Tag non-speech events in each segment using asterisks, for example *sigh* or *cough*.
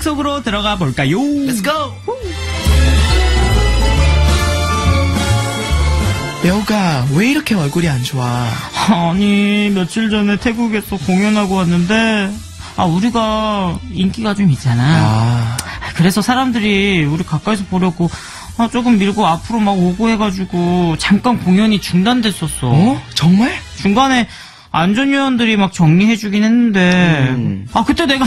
상황극 속으로 들어가 볼까요? Let's go! 배우가 왜 이렇게 얼굴이 안 좋아? 아니 며칠 전에 태국에서 공연하고 왔는데 아 우리가 인기가 좀 있잖아. 아, 그래서 사람들이 우리 가까이서 보려고 아, 조금 밀고 앞으로 막 오고 해가지고 잠깐 공연이 중단됐었어. 어? 정말? 중간에 안전요원들이 막 정리해주긴 했는데 음. 아 그때 내가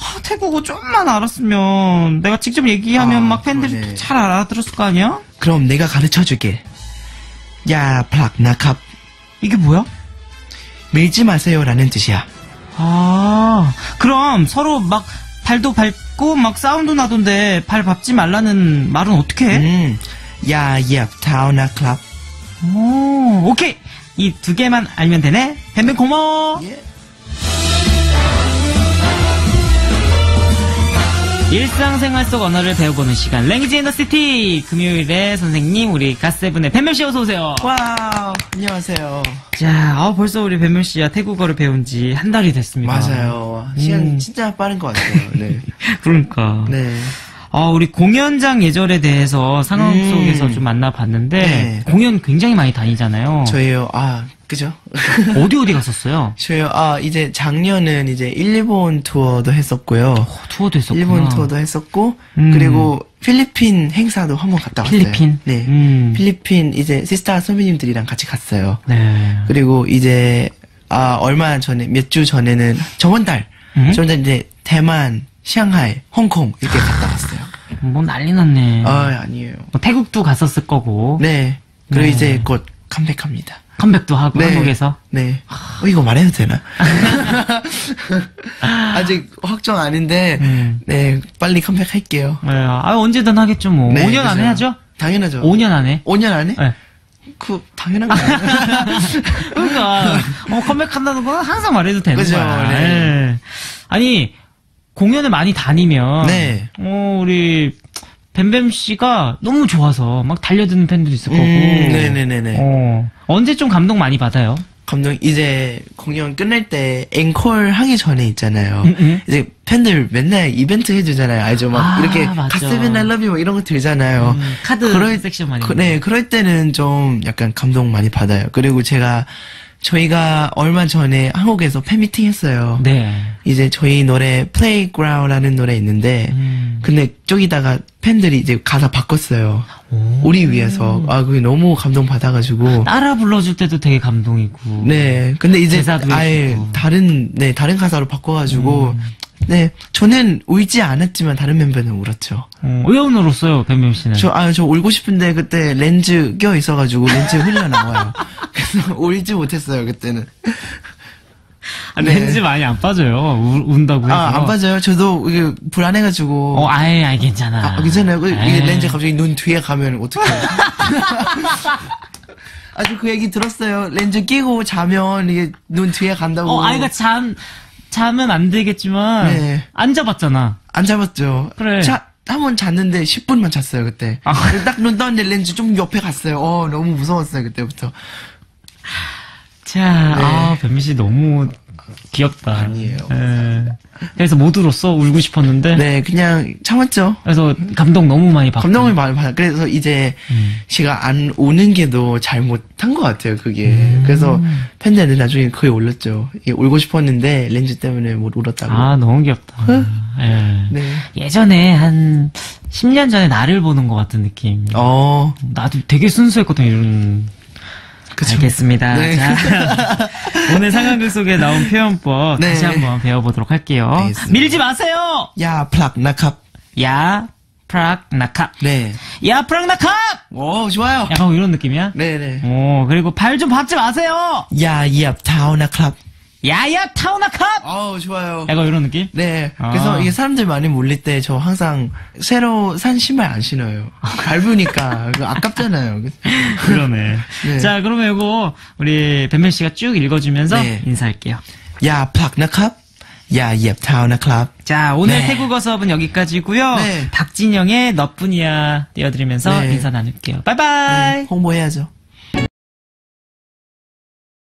아, 태국어 좀만 알았으면 내가 직접 얘기하면 아, 막 팬들이 그러네. 또 잘 알아들었을 거 아니야? 그럼 내가 가르쳐 줄게. อย่าผลักนะครับ. 이게 뭐야? 밀지 마세요라는 뜻이야. 아 그럼 서로 막 발도 밟고 막 싸움도 나던데 발 밟지 말라는 말은 어떻게 해? 음, อย่าเหยียบเท้านะครับ. 오 오케이 이 두 개만 알면 되네 뱀뱀 고마워 예. 일상생활 속 언어를 배워보는 시간 Language and the City 금요일에 선생님 우리 갓세븐의 뱀뱀 씨 어서 오세요 와우, 안녕하세요. 자 아, 벌써 우리 뱀뱀 씨와 태국어를 배운 지 한 달이 됐습니다 맞아요. 시간 음. 진짜 빠른 것 같아요. 네. *laughs* 그러니까 네. 아, 우리 공연장 예절에 대해서 상황 음. 속에서 좀 만나봤는데 네. 공연 굉장히 많이 다니잖아요. 저희요, 아, 그죠? 어디 어디 갔었어요? *laughs* 저희요, 아, 이제 작년은 이제 일본 투어도 했었고요. 어, 투어도 했었구나. 일본 투어도 했었고, 음. 그리고 필리핀 행사도 한번 갔다 왔어요. 필리핀? 네. 음. 필리핀 이제 시스타 선배님들이랑 같이 갔어요. 네. 그리고 이제, 아, 얼마 전에, 몇 주 전에는, 저번 달, 음? 저번 달 이제 대만, 샹하이, 홍콩 이렇게 갔다 왔어요. *laughs* 뭐 난리 났네. 아, 아니에요. 뭐 태국도 갔었을 거고. 네. 그리고 네. 이제 곧 컴백합니다. 컴백도 하고 네. 한국에서. 네. 어, 이거 말해도 되나? *laughs* 아직 확정 아닌데, 음. 네, 빨리 컴백할게요. 네, 아, 언제든 하겠죠, 뭐. 네, 5년 안에 그죠. 하죠? 당연하죠. 5년 안에. 5년 안에? 네. 그, 당연한 거 아니에요? *laughs* 그러니까 어, 컴백한다는 건 항상 말해도 되는 그죠, 거야. 네. 예. 아니 공연을 많이 다니면 네. 어, 우리 뱀뱀 씨가 너무 좋아서 막 달려드는 팬들도 있을 거고. 음, 네네네네. 어, 언제 좀 감동 많이 받아요? 감독, 이제 공연 끝날 때 앵콜 하기 전에 있잖아요. 음, 음. 이제 팬들 맨날 이벤트 해주잖아요. 알죠? 막 아, 이렇게. 가스빈 you 막 이런 거 들잖아요. 음, 카드 섹션 많이 그, 네, 그럴 때는 좀 약간 감동 많이 받아요. 그리고 제가 저희가 얼마 전에 한국에서 팬미팅 했어요. 네. 이제 저희 노래 Playground라는 노래 있는데 음. 근데 저기다가 팬들이 이제 가사 바꿨어요. 오. 우리 위해서. 아, 그게 너무 감동 받아가지고. 따라 불러줄 때도 되게 감동이고. 네. 근데 이제 아예 해주고. 다른, 네, 다른 가사로 바꿔가지고. 음. 네. 저는 울지 않았지만 다른 멤버는 울었죠. 어, 왜 울었어요, 뱀뱀 씨는? 저, 아, 저 울고 싶은데 그때 렌즈 껴 있어가지고 렌즈 흘러나와요. *laughs* 그래서 울지 못했어요, 그때는. 아, 네. 렌즈 많이 안 빠져요. 우, 운다고 해서. 아, 안 맞아요. 저도 이게 불안해가지고. 어, 아예, 아예 괜찮아. 아, 괜찮아요. 그, 이게 에이. 렌즈 갑자기 눈 뒤에 가면 어떡해요. *laughs* 아주 그 얘기 들었어요. 렌즈 끼고 자면 이게 눈 뒤에 간다고. 어, 아이가 잠, 자면 안 되겠지만, 네. 안 잡았잖아. 안 잡았죠. 그래. 자, 한번 잤는데 10분만 잤어요, 그때. 아. 딱눈 떴는데 렌즈 좀 옆에 갔어요. 어, 너무 무서웠어요, 그때부터. 자, 네. 아, 변미 씨 너무 귀엽다. 아니에요. 예. 그래서 못 울었어. 울고 싶었는데. 네, 그냥 참았죠. 그래서 감동 너무 많이 받고. 감동을 많이 받아. 그래서 이제 음. 씨가 안 오는 게더 잘못한 것 같아요, 그게. 음. 그래서 팬들은 나중에 거의. 이게 울고 싶었는데 렌즈 때문에 못 울었다고. 아, 너무 귀엽다. 예. 네. 예전에 한 10년 전에 나를 보는 것 같은 느낌. 어, 나도 되게 순수했거든, 이런. 그쵸. 알겠습니다. 네. 자, *laughs* 오늘 상황극 속에 나온 표현법 네. 다시 한번 배워보도록 할게요. 알겠습니다. 밀지 마세요! 야, 플락, 나캅. 야, 프락, 나캅. 네. 야, 프락, 나캅! 오, 좋아요. 약간 이런 느낌이야? 네네. 오, 그리고 발좀 밟지 마세요! 야, 야, 타오나 클럽. 야야, 타오나 캅! 어우, 좋아요. 약간 이런 느낌? 네. 아. 그래서 이게 사람들 많이 몰릴 때 저 항상 새로 산 신발 안 신어요. 밟으니까. *laughs* 아깝잖아요. 그러네. 네. 자, 그러면 이거 우리 뱀뱀 씨가 쭉 읽어주면서 네. 인사할게요. 야, 플락, 나캅. 야, 예, 타오나 클럽. 자, 오늘 네. 태국어 수업은 여기까지고요. 네. 박진영의 너뿐이야 띄워드리면서 네. 인사 나눌게요. 바이바이! 홍보해야죠.